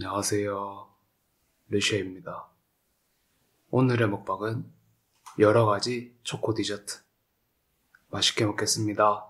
안녕하세요. 르쉐입니다. 오늘의 먹방은 여러 가지 초코 디저트. 맛있게 먹겠습니다.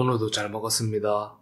오늘도 잘 먹었습니다.